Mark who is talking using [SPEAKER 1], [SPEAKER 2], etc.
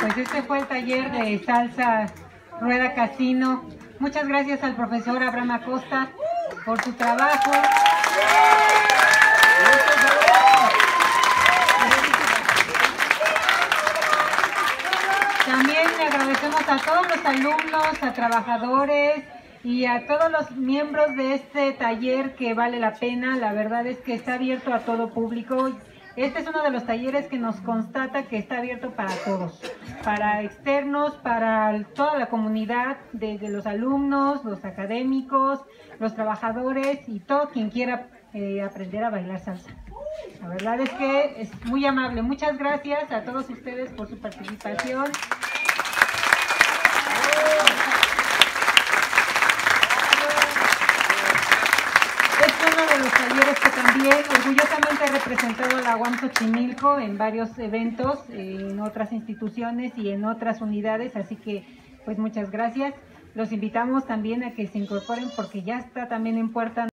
[SPEAKER 1] Pues este fue el taller de salsa rueda casino. Muchas gracias al profesor Abraham Acosta por su trabajo. También le agradecemos a todos los alumnos, a trabajadores, y a todos los miembros de este taller que vale la pena. La verdad es que está abierto a todo público. Este es uno de los talleres que nos constata que está abierto para todos, para externos, para toda la comunidad, desde los alumnos, los académicos, los trabajadores y todo quien quiera eh, aprender a bailar salsa. La verdad es que es muy amable. Muchas gracias a todos ustedes por su participación. Que también orgullosamente ha representado a la UAM Xochimilco en varios eventos, en otras instituciones y en otras unidades, así que pues muchas gracias. Los invitamos también a que se incorporen porque ya está también en puerta